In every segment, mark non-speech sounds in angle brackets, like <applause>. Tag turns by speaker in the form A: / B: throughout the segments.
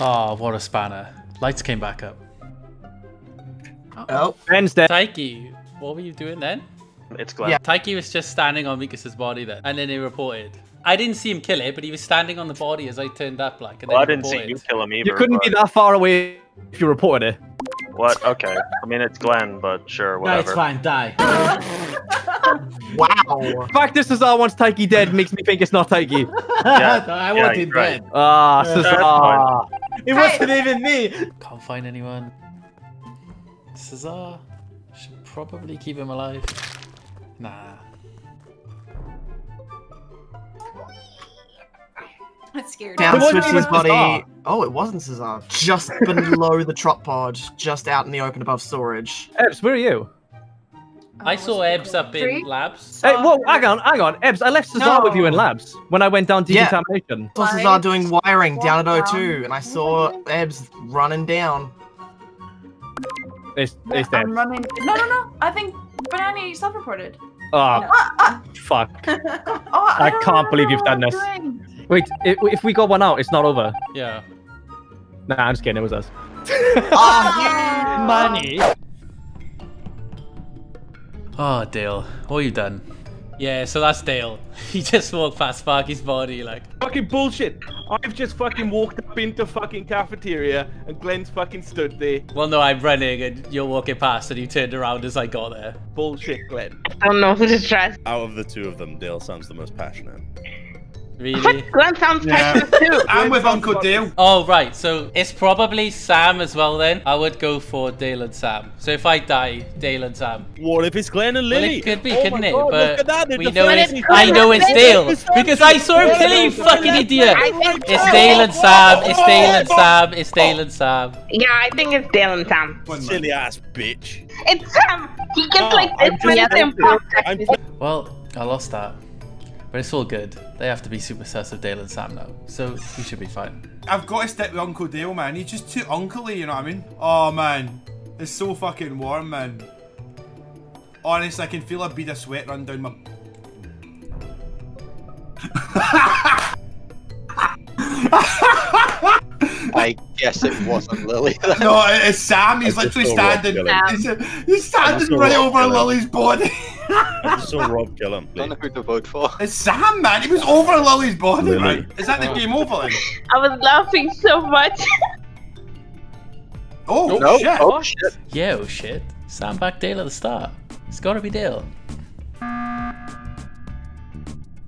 A: Oh, what a spanner. Lights came back up.
B: Oh,
C: Ben's dead.
A: Taiki, what were you doing then?
D: It's Glenn.
B: Yeah.
A: Taiki was just standing on Mikas's body then, and then he reported. I didn't see him kill it, but he was standing on the body as I turned up, like. And
D: Well, I
A: then he
D: didn't see you kill him either.
C: You couldn't be that far away if you reported it.
D: What? Okay. I mean, it's Glenn, but sure, whatever.
E: No, it's fine. Die. <laughs>
B: wow.
C: The fact this Cesar wants Taiki dead makes me think it's not Taiki.
D: yeah, <laughs> I
E: want
D: you're
E: him
D: right.
E: dead.
C: Ah,
E: Yeah,
C: Cesar.
D: that's
E: It wasn't even me.
A: Can't find anyone. Cesar should probably keep him alive. Nah.
F: That scared
B: Down
C: It wasn't
B: switched
C: even
B: his body.
C: Cesar.
B: Oh, it wasn't Cesar. Just <laughs> below the trot pod, just out in the open above storage.
C: Ebbs, where are you?
A: I saw Ebbs up in
F: Tree?
A: labs.
C: Hey, whoa, hang on, hang on. Ebbs, I left Cesar
B: No.
C: with you in labs when I went down decontamination.
B: Yeah.
C: decontamination.
B: saw Cesar
F: Lights,
B: doing wiring down at O2, and I saw Ebbs running down.
C: It's,
F: Yeah,
C: it's dead.
F: I'm running. No, no, no. I think Banani self-reported.
C: Oh,
F: Ah, ah.
C: fuck. <laughs>
F: oh,
C: I
F: don't
C: can't believe you've
F: know
C: done this.
F: Doing.
C: Wait, if, if we got one out, it's not over.
A: Yeah.
C: Nah, I'm just kidding. It was us.
B: Ah, <laughs>
C: Money.
A: Oh, Dale, what you done? Yeah, so that's Dale. <laughs> He just walked past Sparky's body, like.
G: Fucking bullshit. I've just fucking walked up into fucking cafeteria and Glenn's fucking stood there.
A: Well, no, I'm running and you're walking past and you turned around as I got there.
G: Bullshit, Glenn.
H: I don't know who to trust.
I: Out of the two of them, Dale sounds the most passionate.
A: Really?
H: Glenn sounds
E: Yeah.
H: passionate too.
E: I'm with Uncle Dale.
A: Oh, right. So it's probably Sam as well then. I would go for Dale and Sam. So if I die, Dale and Sam.
I: What if it's Glenn and
A: Well,
I: Lily?
A: it could be,
I: oh
A: couldn't
I: my
A: it?
I: God,
A: but
I: look at that.
A: we know it's, I know it's
H: Glenn.
A: Dale because I saw him
I: Glenn.
A: kill you, fucking idiot. It's Dale and Sam. It's oh Dale and Sam. It's Dale and Sam.
H: Yeah, I think it's Dale and Sam.
I: Silly ass bitch.
H: It's Sam. He gets
I: oh,
H: like
I: I'm
H: this when
I: just-
H: he's imposter.
I: I'm
A: Well, I lost that. But it's all good. They have to be super sus of Dale and Sam now. So we should be fine.
E: I've got to stick with Uncle Dale, man. He's just too uncly, you know what I mean? Oh, man. It's so fucking warm, man. Honestly, I can feel a bead of sweat run down my... <laughs>
J: I guess it wasn't Lily. <laughs>
E: No, it's Sam. He's
I: I
E: literally standing...
I: kill him.
E: He's, he's standing
I: saw
E: right
I: Rob
E: over
I: kill.
E: Lily's body.
I: I just saw Rob kill him. <laughs>
J: don't know who to vote for. <laughs>
E: It's Sam, man. He was over Lily's body,
I: Lily.
E: man. Is that the game over then?
H: I was laughing so much.
E: Oh,
J: No.
E: shit.
J: Oh shit.
A: Yeah, oh shit. Sam back Dale at the start. It's gotta be Dale.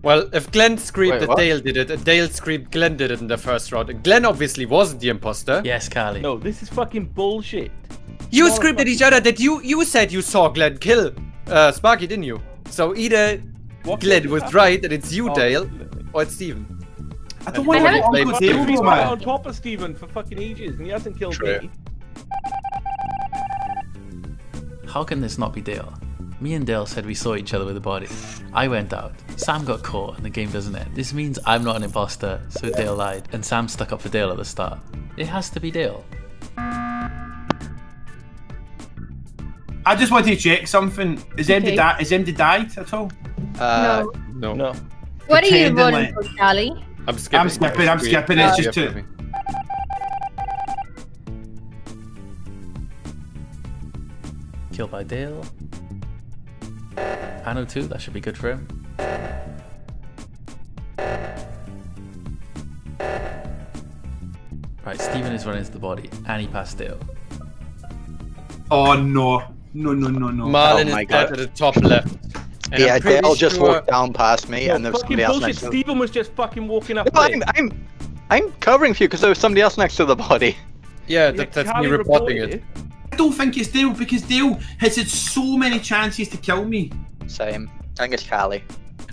K: Well, if Glenn screamed
J: Wait,
K: that? Dale did it, and Dale screamed Glenn did it in the first round, and Glenn obviously wasn't the imposter.
A: Yes, Carly.
G: No, this is fucking bullshit.
K: You
G: Not
K: screamed at each other that you you said you saw Glenn kill uh, Sparky, didn't you? So either
G: What
K: Glenn was
G: fuck?
K: right and it's you,
G: Oh,
K: Dale, or it's Steven.
E: I don't
K: And
E: want to
K: you
E: be
K: wanna
E: Uncle
K: blame
E: Dale,
K: Steven.
G: He's been
E: man.
G: on top of Steven for fucking ages and he hasn't killed
J: True.
G: me.
A: How can this not be Dale? Me and Dale said we saw each other with a body. I went out. Sam got caught and the game doesn't end. This means I'm not an imposter, so Dale lied. And Sam stuck up for Dale at the start. It has to be Dale.
E: I just want to check something. Is MD,
F: Okay.
E: di- is MD died at all?
J: Uh,
K: No.
G: No.
F: What are you
E: Pretending
F: voting for, Charlie?
K: I'm skipping.
E: I'm skipping, I'm
K: We-
E: skipping, it's
K: uh,
E: just
K: skip
E: too-
K: me.
A: Killed by Dale. Pano 2, that should be good for him. Right, Steven is running to the body, and he passed Dale.
E: Oh no. No, no, no, no.
K: Marlon
J: Oh
K: is dead
J: God.
K: at the top left. And
J: yeah,
K: I'm pretty
J: Dale just
K: sure-
J: walked down past me,
G: No,
J: and there was
G: fucking
J: somebody else
G: bullshit.
J: next to him.
G: Steven was just fucking walking up
J: No. I'm, I'm, I'm covering for you because there was somebody else next to the body.
K: Yeah,
G: Yeah,
K: that, that's
G: Charlie
K: me reporting
G: reported
K: it.
E: I don't think it's Dale because Dale has had so many chances to kill me.
J: Same. I think it's Callie.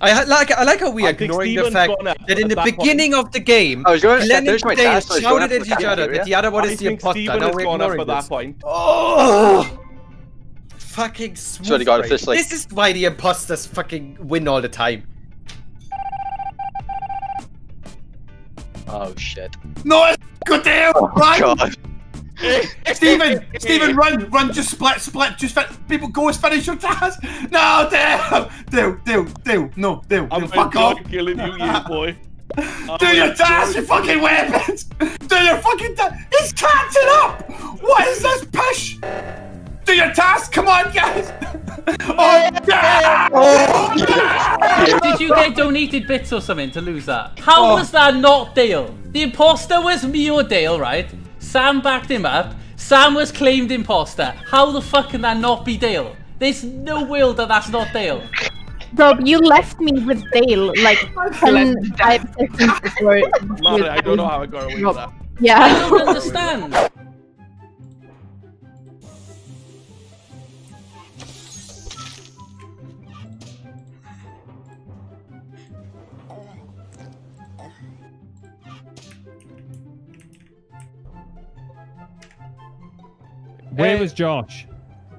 K: I like I like how we are ignoring the fact that in the
G: that point.
K: beginning of the game,
J: I was going to
K: Glenn
J: finish
K: and
J: my
K: Dale
J: task. I was going
K: shouted at each other that the other one
G: I
K: is the
G: think
K: imposter.
G: Steven
K: Now
G: has
K: we're
G: gone up
K: ignoring
G: at
K: this.
G: that point.
K: Oh! Fucking smooth.
J: Swear to God, if
K: brain.
J: this, like-
K: This is why the imposters fucking win all the time.
J: Oh shit.
E: No, it's good Dale.
J: Oh god.
E: Stephen, Stephen, eh, eh. run, run, just split, split, just fin- people go as finish your task. No, Dale, Dale, Dale, Dale, no, Dale,
G: I'm
E: Dale fuck off.
G: killing you, you <laughs> boy.
E: Do your task, you fucking weapons! Do your fucking task! He's catching up! What is this push? Do your task, come on, guys! <laughs> Oh, oh yeah!
A: Did you get donated bits or something to lose that? How
E: Oh.
A: was that not Dale? The imposter was me or Dale, right? Sam backed him up. Sam was claimed imposter. How the fuck can that not be Dale? There's no will that that's not Dale.
L: Rob, you left me with Dale like <laughs> 10, 5 seconds before. <laughs>
G: Man, I don't know how I got away with that.
L: Yeah.
A: I don't understand. <laughs>
M: Where
G: Eh,
M: was Josh?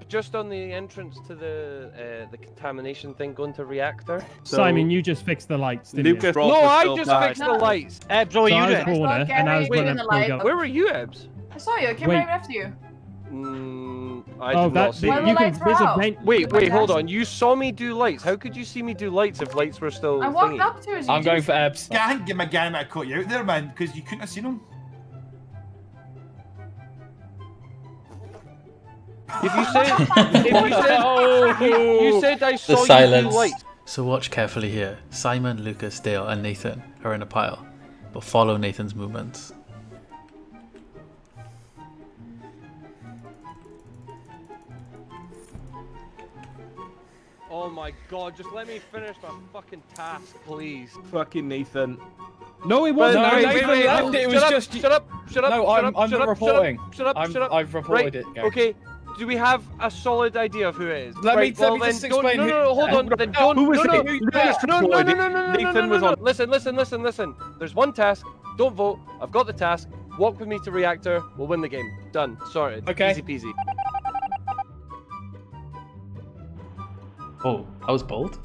G: Just on the entrance to the uh, the contamination thing going to reactor.
M: Simon, you just fixed the lights, didn't
G: Lucas,
M: you?
G: no, I just fixed the lights.
K: Ebs,
M: So
K: what
M: I
K: you
M: was
K: doing?
M: corner, and I was
F: Gary
M: gonna go
G: Where were you, Ebs?
F: I saw you. I came
M: Wait.
F: right after you.
G: Mm, I
M: Oh,
G: did
M: that
G: see
F: Why
M: you can.
F: lights
M: There's a vent.
G: Wait, wait, hold on. You saw me do lights. How could you see me do lights if lights were still
F: I walked
G: thingy?
F: up to us.
N: I'm going for Ebs.
E: Yeah, I think my guy might have caught you out there, man, because you couldn't have seen him.
G: If you said, if you <laughs> said, you, you said I saw
A: The silence.
G: do lights.
A: So watch carefully here. Simon, Lucas, Dale, and Nathan are in a pile, but follow Nathan's movements.
G: Oh my god, just let me finish my fucking task, please.
C: Fucking Nathan.
M: No, it wasn't.
N: no,
M: I
G: wait,
N: Nathan
G: wait, wait,
N: left
G: oh,
N: it, it was
G: shut up, Shut up, shut up,
N: No,
G: shut
N: I'm-
G: up,
N: I'm
G: shut
N: not
G: up, shut
N: reporting.
G: up, Shut up,
N: I'm-
G: shut up.
N: I've reported
G: right.
N: it, Gary.
G: Okay, do we have a solid idea of who it is?
N: Let me-
G: right,
N: let me
G: then
N: just explain
G: no, no, no, hold on, then don't,
C: Who was
G: no, no,
C: it?
G: no, no, no, no, no, no, no, no,
C: Nathan
G: no, no,
C: was on.
G: Listen, listen, listen, listen. There's one task, don't vote, I've got the task, walk with me to reactor, we'll win the game. Done, sorted.
N: Okay.
G: Easy peasy.
A: Oh, I was bold.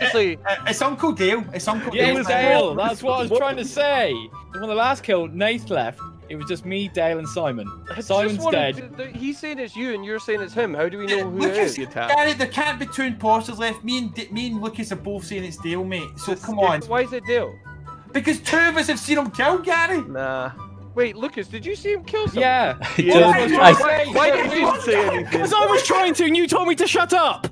G: Honestly,
E: Uh, It's Uncle Dale. It's Uncle
N: Yeah,
E: Dale.
N: it was
E: man.
N: Dale. That's what I was trying to say. When the last kill, Nate left. It was just me, Dale, and Simon. Simon's
G: wanted
N: dead.
G: to- he's saying it's you and you're saying it's him. How do we know who it
E: Lucas,
G: is?
E: Gary, there can't be two imposters left. Me and me and Lucas are both saying it's Dale, mate. So
G: Just-
E: come on.
G: Why is it Dale?
E: Because two of us have seen him kill Gary.
G: Nah. Wait, Lucas, did you see him kill someone?
N: Yeah.
A: Yeah.
N: What was I
A: I-
N: trying to say?
G: Why did you <laughs> say anything?
N: Because I was trying to, and you told me to shut up.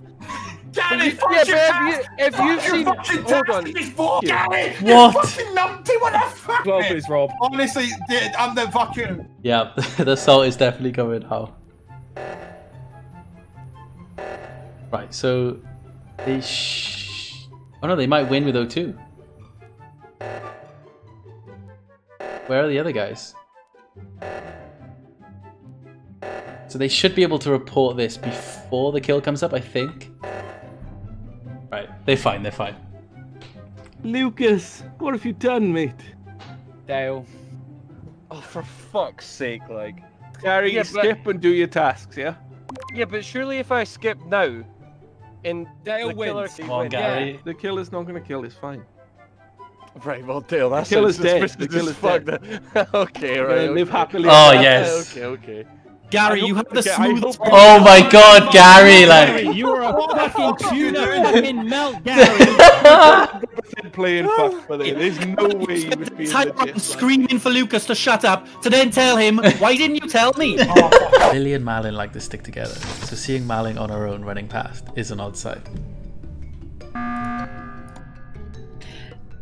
E: Gary,
G: you-
E: fuck
G: yeah,
E: your
G: if you- if
E: Fuck
G: you've seen-
E: fucking
G: hold
E: task
G: on.
E: and just
G: Yeah.
E: Gary.
A: What?
E: You're fucking numpty, what the fuck?
N: Well,
E: mate?
N: please, Rob.
E: Honestly, dude, I'm the fucking.
A: Yeah, <laughs> the salt is definitely coming now. Right, so they sh- Oh no, they might win with O2. Where are the other guys? So they should be able to report this before the kill comes up, I think. Right, they're fine, they're fine.
G: Lucas, what have you done, mate?
N: Dale.
I: Oh, for fuck's sake, like.
G: Gary,
D: Yeah, but-
G: skip and do your tasks, yeah? Yeah, but surely if I skip now, and
N: Dale
G: the
N: wins.
G: can
A: Come on,
G: win.
A: Gary.
G: Yeah, the killer's not gonna kill, it's fine.
D: Right, well, Dale, that's
G: The killer's
D: sounds
G: dead.
D: suspicious
G: The killer's
D: fuck
G: dead. <laughs>
D: okay, right.
G: gonna live happily
A: Oh, yes.
D: Okay, okay.
K: Oh
G: Gary,
K: you have <laughs> <laughs> the
G: okay,
K: smoothest.
G: hope-
A: Oh my god, Gary, like
M: you were a fucking tuna fucking melt, Gary.
G: playing fuck for them. There's no <laughs> way you would be
K: Time
G: legit.
K: I'm screaming for Lucas to shut up, to then tell him, why didn't you tell me?
A: Oh, Lily and Malin like to stick together, so seeing Malin on her own running past is an odd sight.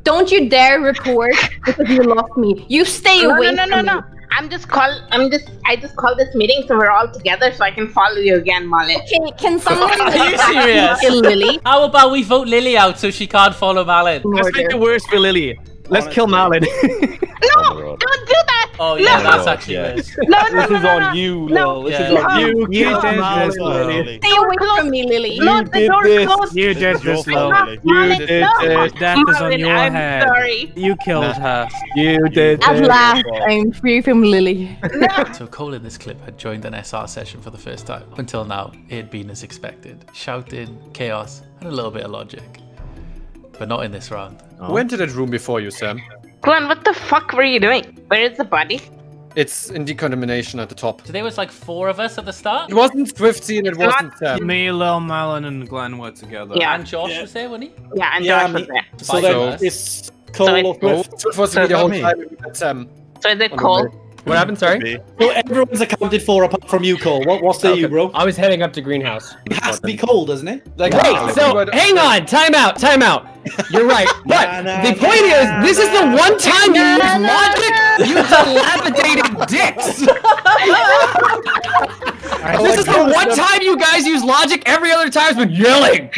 L: Don't you dare report because you lost me. You stay
H: No,
L: away
H: no, no, no,
L: from
H: no.
L: me.
H: I'm just call. I'm just. I just call this meeting so we're all together so I can follow you again, Malin.
L: Okay, can someone <laughs>
A: Are you <laughs> serious?
L: kill Lily?
A: How about we vote Lily out so she can't follow Malin?
C: Let's make it worse for Lily. Let's kill Malin.
H: No, don't do that.
A: Oh yeah,
H: No.
A: that's
I: Oh,
A: actually
I: yeah.
A: worse.
H: No, no,
G: This
H: no,
G: is
H: no,
G: on
H: no.
G: you,
H: No.
G: Lil. This
A: Yeah.
G: is on
H: oh.
G: you.
C: You did
I: Malin,
C: this, Lily.
I: Lily.
L: Stay away from me, Lily.
H: No,
G: You
H: the
G: did
H: door's
G: this.
H: closed.
M: You did
I: It's your
M: this,
I: fault,
M: Lil.
I: Lily.
H: Malin,
G: did this.
M: Death is on your
H: I'm
M: head.
H: sorry.
M: You killed her.
C: You did
L: At last, I'm free from Lily. <laughs>
A: So Cole in this clip had joined an SR session for the first time. Up until now, it had been as expected. Shouting, chaos, and a little bit of logic. But not in this round. Oh.
K: Who entered that room before you, Sam?
H: Glenn, what the fuck were you doing? Where is the body?
K: It's in decontamination at the top.
A: So there was like four of us at the start.
K: It wasn't Swifty and it wasn't Sam.
O: Me, Lil Malin, and Glenn were together.
H: Yeah.
A: And Josh was there, wasn't he?
H: Yeah, and
O: Yeah,
H: Josh was there.
O: So
A: By
O: then
A: us.
O: it's Cole or
K: Oh,
O: Swift.
K: Swift was
H: So
K: me um, the whole
H: it's
K: time. we met Sam.
H: So is it Cole?
K: Way. What happened? <laughs> Sorry.
O: So everyone's accounted for apart from you, Cole. What, what's the you, bro?
P: I was heading up to greenhouse.
O: It has to be Cole, doesn't it?
P: Like,
K: Wow.
P: wait, ah. so hang on, time out, time out. You're right, <laughs> but the point is, this is the one time you use logic. You dilapidated <laughs> dicks. This is the one time you guys use logic. Every other time's been yelling.